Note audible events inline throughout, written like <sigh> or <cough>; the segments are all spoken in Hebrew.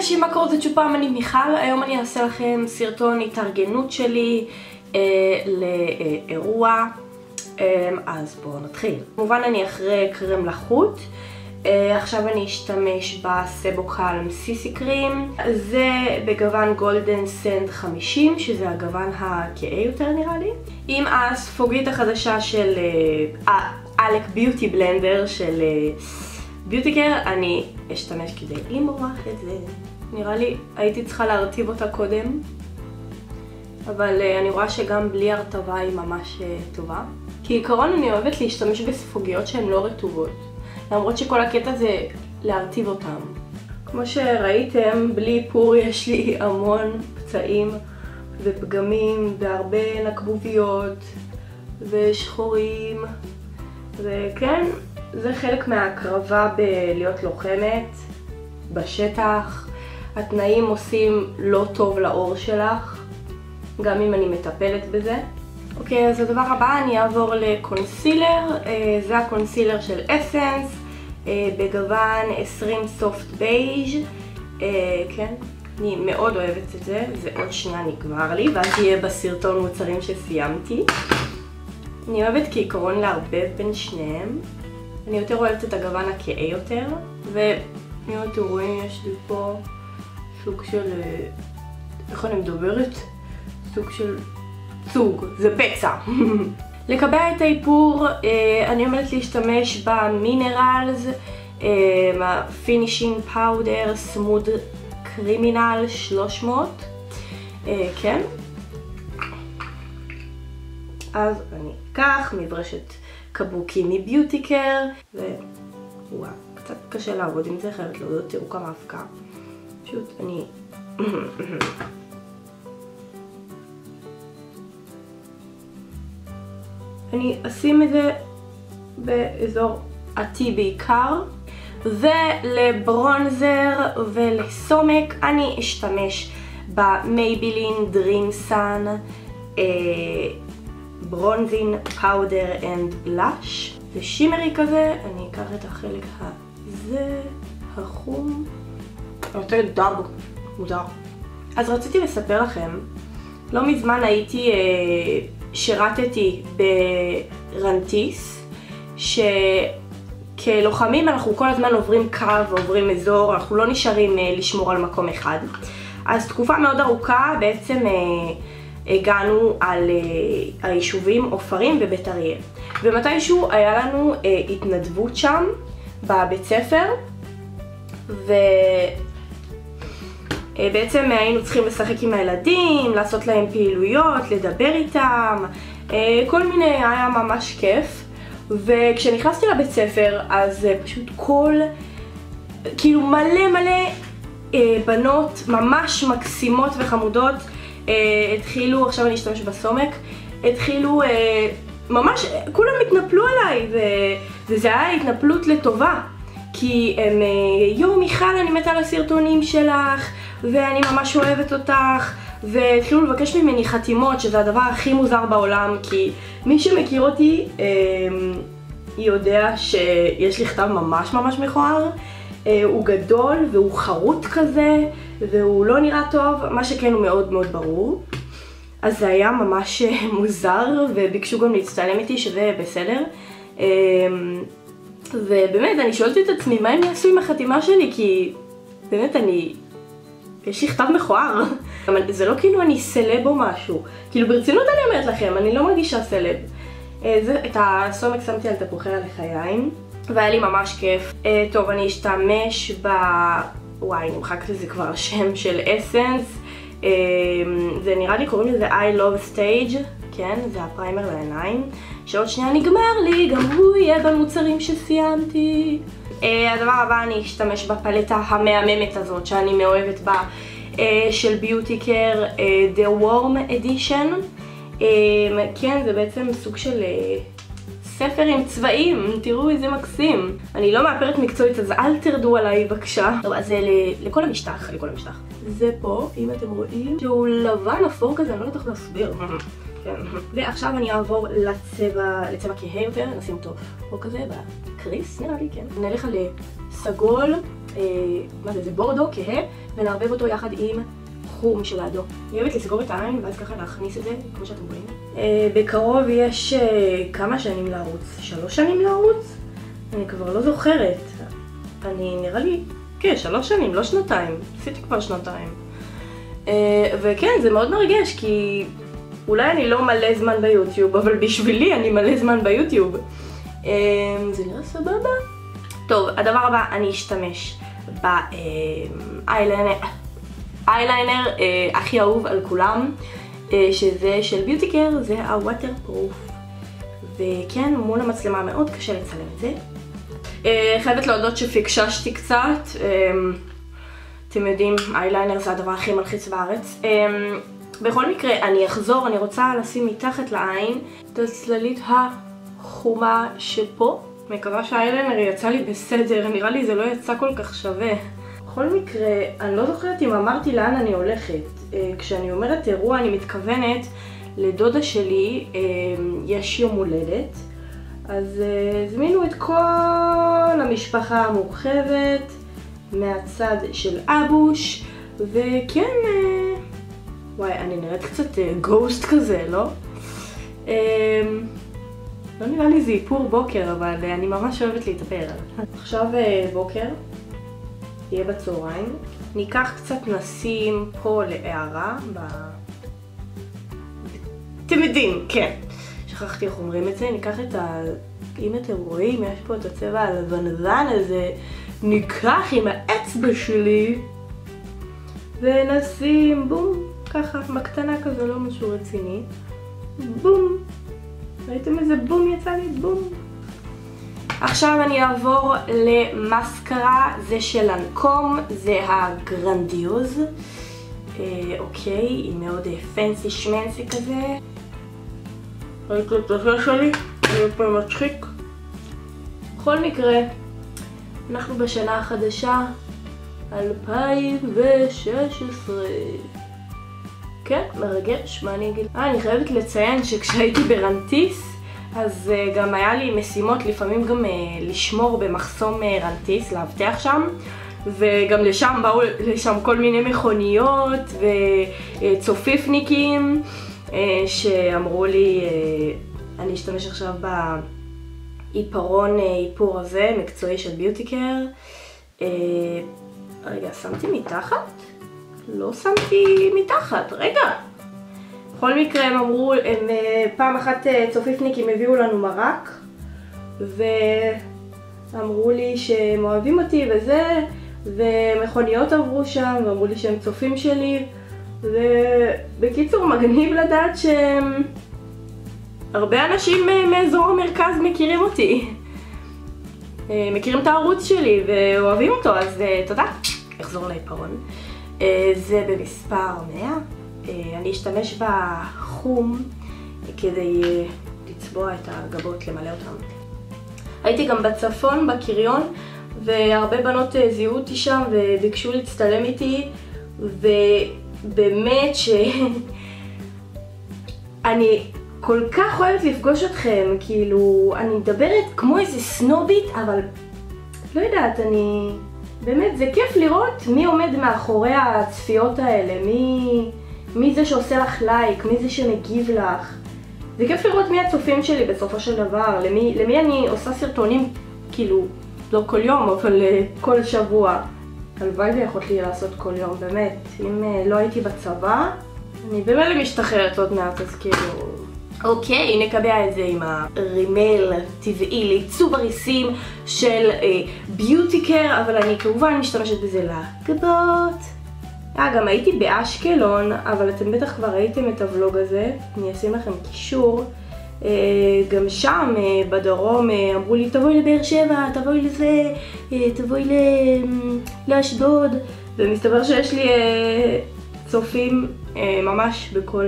אנשים, מה קורה? זה צ'ופם, אני מיכל, היום אני אעשה לכם סרטון התארגנות שלי אה, לאירוע, אה, אז בואו נתחיל. כמובן אני אחרי קרם לחות, אה, עכשיו אני אשתמש בסבוקלם CC cream, זה בגוון golden sand 50, שזה הגוון הכהה יותר נראה לי, עם הספוגית החדשה של אלק beauty blender של... אה, ביוטיקר אני אשתמש כדי למרוח את זה. נראה לי הייתי צריכה להרטיב אותה קודם, אבל uh, אני רואה שגם בלי הרטבה היא ממש uh, טובה. כעיקרון אני אוהבת להשתמש בספוגיות שהן לא רטובות, למרות שכל הקטע זה להרטיב אותן. כמו שראיתם, בלי איפור יש לי המון פצעים ופגמים והרבה נקבוביות ושחורים וכן, זה חלק מההקרבה בלהיות לוחמת, בשטח. התנאים עושים לא טוב לעור שלך, גם אם אני מטפלת בזה. אוקיי, אז הדבר הבא, אני אעבור לקונסילר. אה, זה הקונסילר של אסנס, אה, בגוון 20 soft beige. כן, אני מאוד אוהבת את זה, זה עוד שנייה נגמר לי, ואז יהיה בסרטון מוצרים שסיימתי. אני אוהבת כעיקרון לערבב בין שניהם. אני יותר אוהבת את הגוון הכהה יותר, ואם אתם רואים יש לי פה סוג של... אה, איך אני מדברת? סוג של צוג, זה פצע. לקבע את האיפור, אני עומדת להשתמש במינרלס, הפינישינג פאודר סמוד קרימינל 300, כן? אז אני אקח מברשת קבוקי מביוטיקר, ווואו, קצת קשה לעבוד עם זה, חייבת להודות, תראו כמה אבקה. פשוט אני... אני אשים את זה באזור ה-T בעיקר, ולברונזר ולסומק אני אשתמש ב Maybelline Dream Sun bronzing powder and blush. זה shimmery כזה, אני אקח את החלק הזה, החום. נותן דארג, מוזר. אז רציתי לספר לכם, לא מזמן הייתי, אה, שירתתי ברנטיס, שכלוחמים אנחנו כל הזמן עוברים קו, עוברים אזור, אנחנו לא נשארים אה, לשמור על מקום אחד. אז תקופה מאוד ארוכה בעצם אה, הגענו על uh, היישובים עופרים ובית אריאל. ומתישהו היה לנו uh, התנדבות שם, בבית ספר, ובעצם uh, היינו צריכים לשחק עם הילדים, לעשות להם פעילויות, לדבר איתם, כל מיני, היה ממש כיף. וכשנכנסתי לבית ספר, אז פשוט כל, כאילו מלא מלא בנות ממש מקסימות וחמודות. אה, התחילו, עכשיו אני אשתמש בסומק, התחילו, אה, ממש, כולם התנפלו עליי, וזה היה התנפלות לטובה. כי הם, אה, יואו מיכל, אני מתה על הסרטונים שלך, ואני ממש אוהבת אותך, והתחילו לבקש ממני חתימות, שזה הדבר הכי מוזר בעולם, כי מי שמכיר אותי אה, יודע שיש לי כתב ממש ממש מכוער. אה, הוא גדול והוא חרוט כזה, והוא לא נראה טוב, מה שכן הוא מאוד מאוד ברור. אז זה היה ממש אה, <laughs> מוזר, וביקשו גם להצטלם איתי, שזה בסדר. אה, ובאמת, אני שואלת את עצמי, מה הם יעשו עם החתימה שלי? כי באמת, אני... יש לי כתב מכוער. <laughs> זה לא כאילו אני סלב או משהו. כאילו, ברצינות אני אומרת לכם, אני לא מרגישה סלב. זה, את הסומק שמתי על תפוחי הלחיים. והיה לי ממש כיף. Uh, טוב, אני אשתמש ב... וואי, נמחק לזה כבר השם של אסנס. Uh, זה נראה לי קוראים לזה I Love Stage, כן? זה הפריימר לעיניים. שעוד שנייה נגמר לי, גם הוא יהיה במוצרים שסיימתי. Uh, הדבר הבא, אני אשתמש בפלטה המהממת הזאת, שאני מאוהבת בה, uh, של ביוטיקר, uh, The Warm Edition. Uh, כן, זה בעצם סוג של... ספר עם צבעים, תראו איזה מקסים. אני לא מאפרת מקצועית אז אל תרדו עליי בבקשה. טוב, אז זה לכל המשטח, לכל המשטח. זה פה, אם אתם רואים, שהוא לבן אפור כזה, אני לא יודעת איך להסביר. כן. ועכשיו אני אעבור לצבע, לצבע כהה יותר, נשים אותו פה כזה, בקריס נראה לי, כן. נלך על סגול, אה, מה זה, זה בורדו כהה, ולערבב אותו יחד עם חום שלידו. אני אוהבת לסגור את העין, ואז ככה להכניס את זה, כמו שאתם רואים. אה, בקרוב יש אה, כמה שנים לערוץ? שלוש שנים לערוץ? אני כבר לא זוכרת. אני נראה לי, כן, שלוש שנים, לא שנתיים. עשיתי כבר שנתיים. אה, וכן, זה מאוד מרגש, כי אולי אני לא מלא זמן ביוטיוב, אבל בשבילי אני מלא זמן ביוטיוב. זה נראה סבבה? טוב, הדבר הבא, אני אשתמש באייליינר אייליינר הכי אהוב על כולם, שזה של ביוטיקר, זה הווטר פרוף. וכן, מול המצלמה מאוד קשה לצלם את זה. אה, חייבת להודות שפיקששתי קצת. אה, אתם יודעים, אייליינר זה הדבר הכי מלחיץ בארץ. אה, בכל מקרה, אני אחזור, אני רוצה לשים מתחת לעין את הצללית החומה שפה. מקווה שהאייליינר יצא לי בסדר, נראה לי זה לא יצא כל כך שווה. בכל מקרה, אני לא זוכרת אם אמרתי לאן אני הולכת. אה, כשאני אומרת אירוע, אני מתכוונת לדודה שלי, אה, יש יום הולדת. אז אה, הזמינו את כל המשפחה המורחבת מהצד של אבוש, וכן, וואי, אני נראית קצת גוסט כזה, לא? לא נראה לי זה איפור בוקר, אבל אני ממש אוהבת להתאפר. עכשיו בוקר, יהיה בצהריים. ניקח קצת נשים פה להערה, ב... אתם יודעים, כן. שכחתי איך אומרים את זה, ניקח את ה... אם אתם רואים, יש פה את הצבע הלבנזן הזה, ניקח עם האצבע שלי ונשים בום, ככה, בקטנה כזה, לא משהו רציני. בום. ראיתם איזה בום יצא לי? בום. עכשיו אני אעבור למסקרה, זה של לנקום, זה הגרנדיוז. אה, אוקיי, היא מאוד פנסי שמנסי כזה. ראיתי את הזה שלי, אני פה מצחיק. בכל מקרה, אנחנו בשנה החדשה 2016. כן, מרגש, מה אני אגיד? אה, אני חייבת לציין שכשהייתי ברנטיס, אז uh, גם היה לי משימות לפעמים גם uh, לשמור במחסום uh, רנטיס, לאבטח שם. וגם לשם באו לשם כל מיני מכוניות וצופיפניקים שאמרו לי, אני אשתמש עכשיו בעיפרון איפור הזה, מקצועי של ביוטיקר. רגע, שמתי מתחת? לא שמתי מתחת, רגע. בכל מקרה הם אמרו, הם אה, פעם אחת אה, צופיפניקים הביאו לנו מרק ואמרו לי שהם אוהבים אותי וזה ומכוניות עברו שם ואמרו לי שהם צופים שלי ובקיצור מגניב לדעת שהם הרבה אנשים אה, מאזור המרכז מכירים אותי. מכירים את הערוץ שלי ואוהבים אותו אז תודה, אחזור לעיפרון. זה במספר 100 אה, אני אשתמש בחום כדי אה, לצבוע את הגבות, למלא אותם. הייתי גם בצפון, בקריון, והרבה בנות אה, זיהו אותי שם וביקשו להצטלם איתי, ובאמת ש... <laughs> אני כל כך אוהבת לפגוש אתכם, כאילו, אני מדברת כמו איזה סנובית, אבל לא יודעת, אני... באמת, זה כיף לראות מי עומד מאחורי הצפיות האלה, מי... מי זה שעושה לך לייק, מי זה שמגיב לך. זה כיף לראות מי הצופים שלי בסופו של דבר, למי, למי אני עושה סרטונים, כאילו, לא כל יום, אבל uh, כל שבוע. הלוואי ויכולת לי לעשות כל יום, באמת. אם uh, לא הייתי בצבא, אני באמת משתחררת עוד מעט, אז כאילו... אוקיי, נקבע את זה עם הרימל טבעי לעיצוב הריסים של ביוטיקר, uh, אבל אני כמובן משתמשת בזה לגבות. אה, גם הייתי באשקלון, אבל אתם בטח כבר ראיתם את הוולוג הזה, אני אשים לכם קישור. אה, גם שם, אה, בדרום, אה, אמרו לי, תבואי לבאר שבע, תבואי לזה, תבואי לאשדוד, ומסתבר שיש לי צופים ממש בכל...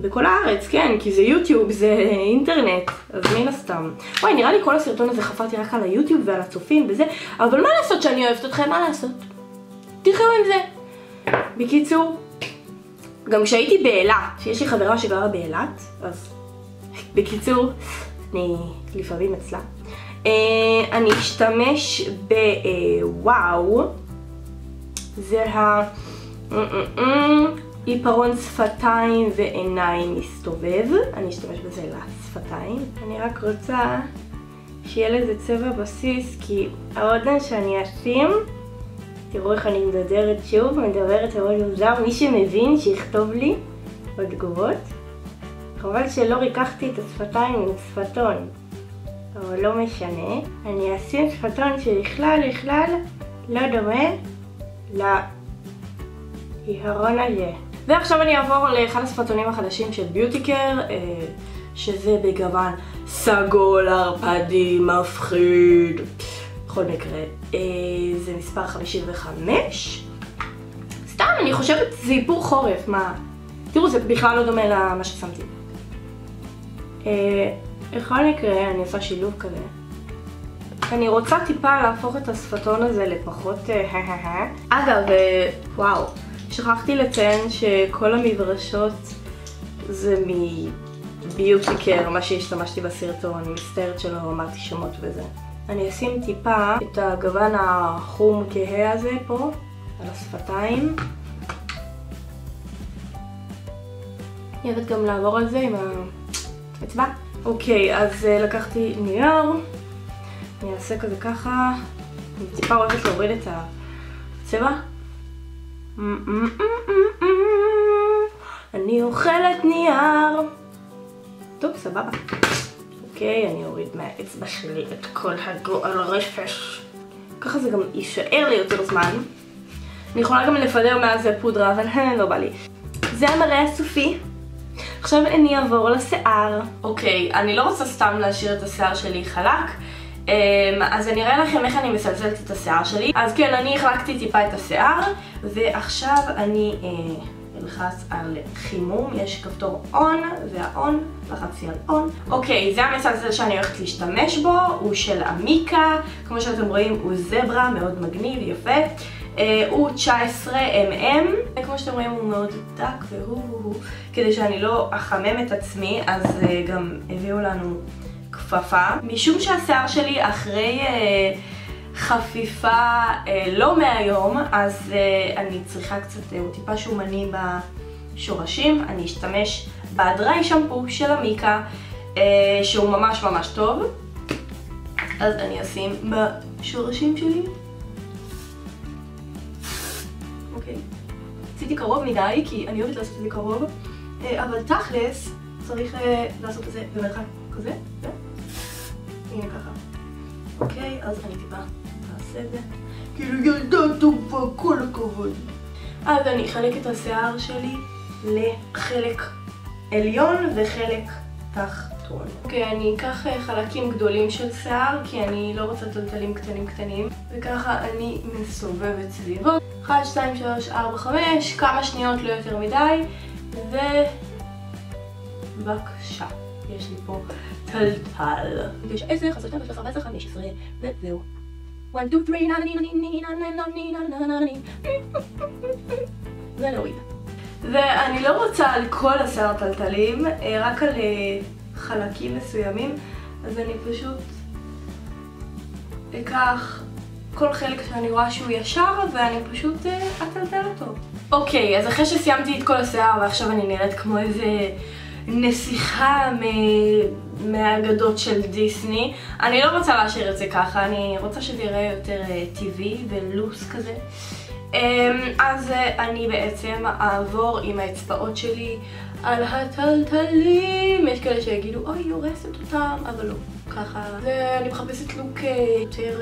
בכל הארץ, כן, כי זה יוטיוב, זה אינטרנט, אז מן הסתם. וואי, נראה לי כל הסרטון הזה חפרתי רק על היוטיוב ועל הצופים וזה, אבל מה לעשות שאני אוהבת אתכם, מה לעשות? תחיו עם זה. בקיצור, גם כשהייתי באילת, שיש לי חברה שגרה באילת, אז בקיצור, אני לפעמים אצלה. אה, אני אשתמש בוואו, זה ה... עיפרון שפתיים ועיניים מסתובב, אני אשתמש בזה לשפתיים. אני רק רוצה שיהיה לזה צבע בסיס, כי האודן שאני אשים, תראו איך אני מדברת שוב, מדברת מאוד מוזר, מי שמבין שיכתוב לי בתגובות. חבל שלא ריככתי את השפתיים עם שפתון, אבל לא משנה. אני אשים שפתון שבכלל בכלל לא דומה להיהרון הזה. ועכשיו אני אעבור לאחד השפתונים החדשים של ביוטיקר, אה, שזה בגוון סגול, ערפדי, מפחיד. בכל מקרה, אה, זה מספר 55. סתם, אני חושבת זה איפור חורף, מה? תראו, זה בכלל לא דומה למה ששמתי. אה, בכל מקרה, אני עושה שילוב כזה. אני רוצה טיפה להפוך את השפתון הזה לפחות אגב, וואו. שכחתי לציין שכל המברשות זה מביוטיקר, מה שהשתמשתי בסרטון, מצטערת שלא אמרתי שמות וזה. אני אשים טיפה את הגוון החום כהה הזה פה, על השפתיים. אני אוהבת גם לעבור על זה עם האצבע. אוקיי, אז uh, לקחתי נייר, אני אעשה כזה ככה, אני טיפה אוהבת להוריד את הצבע. אני אוכלת נייר. טוב, סבבה. אוקיי, אני אוריד מהאצבע שלי את כל הגועל רפש. ככה זה גם יישאר לי יותר זמן. אני יכולה גם לפדר מעל זה פודרה, אבל לא בא לי. זה המראה הסופי. עכשיו אני אעבור לשיער. אוקיי, אני לא רוצה סתם להשאיר את השיער שלי חלק. אמ, אז אני אראה לכם איך אני מסלסלת את השיער שלי. אז כן, אני החלקתי טיפה את השיער, ועכשיו אני אה, אלחץ על חימום, יש כפתור און, והאון, לחצתי על און. אוקיי, זה המסלסל שאני הולכת להשתמש בו, הוא של עמיקה, כמו שאתם רואים הוא זברה, מאוד מגניב, יפה. Uh, הוא 19 mm, כמו שאתם רואים הוא מאוד דק והוא הוא הוא, כדי שאני לא אחמם את עצמי, אז uh, גם הביאו לנו כפפה, משום שהשיער שלי אחרי uh, חפיפה uh, לא מהיום, אז uh, אני צריכה קצת, הוא טיפה שומני בשורשים, אני אשתמש בדרי שמפו של המיקה, uh, שהוא ממש ממש טוב, אז אני אשים בשורשים שלי. אוקיי. עשיתי קרוב מדי, כי אני אוהבת לעשות את זה קרוב, אבל תכלס צריך לעשות את זה במרחק כזה, הנה ככה. אוקיי, אז אני טיפה אעשה את זה. כאילו ילדה טובה, כל הכבוד. אז אני אחלק את השיער שלי לחלק עליון וחלק תחתון. אוקיי, אני אקח אה, חלקים גדולים של שיער, כי אני לא רוצה טלטלים קטנים קטנים. וככה אני מסובבת סביבו. 1, 2, 3, 4, 5, כמה שניות לא יותר מדי, ו... בבקשה. יש לי פה טלטל. יש 10, 11, 12, 14, 15, וזהו. One, two, three, na na na na na na na זה להוריד. ואני לא רוצה על כל השיער טלטלים, רק על חלקים מסוימים, אז אני פשוט אקח כל חלק שאני רואה שהוא ישר, ואני פשוט אטלטל אותו. אוקיי, אז אחרי שסיימתי את כל השיער, ועכשיו אני נראית כמו איזה נסיכה מ... מהאגדות של דיסני. אני לא רוצה להשאיר את זה ככה, אני רוצה שזה יראה יותר uh, טבעי ולוס כזה. Um, אז uh, אני בעצם אעבור עם האצבעות שלי על הטלטלים. יש כאלה שיגידו, אוי, היא הורסת אותם, אבל לא, ככה. ואני מחפשת לוק uh, יותר,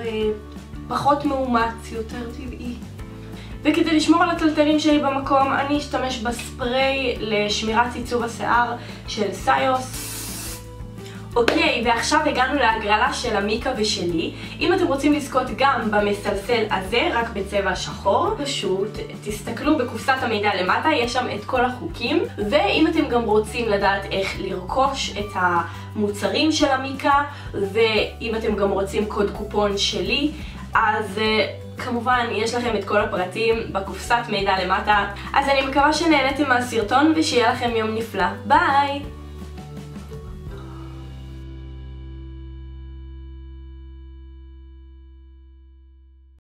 פחות מאומץ, יותר טבעי. וכדי לשמור על הטלטלים שלי במקום, אני אשתמש בספרי לשמירת עיצוב השיער של סיוס. אוקיי, ועכשיו הגענו להגרלה של עמיקה ושלי. אם אתם רוצים לזכות גם במסלסל הזה, רק בצבע שחור, פשוט תסתכלו בקופסת המידע למטה, יש שם את כל החוקים. ואם אתם גם רוצים לדעת איך לרכוש את המוצרים של עמיקה, ואם אתם גם רוצים קוד קופון שלי, אז... כמובן, יש לכם את כל הפרטים בקופסת מידע למטה. אז אני מקווה שנהניתם מהסרטון ושיהיה לכם יום נפלא. ביי!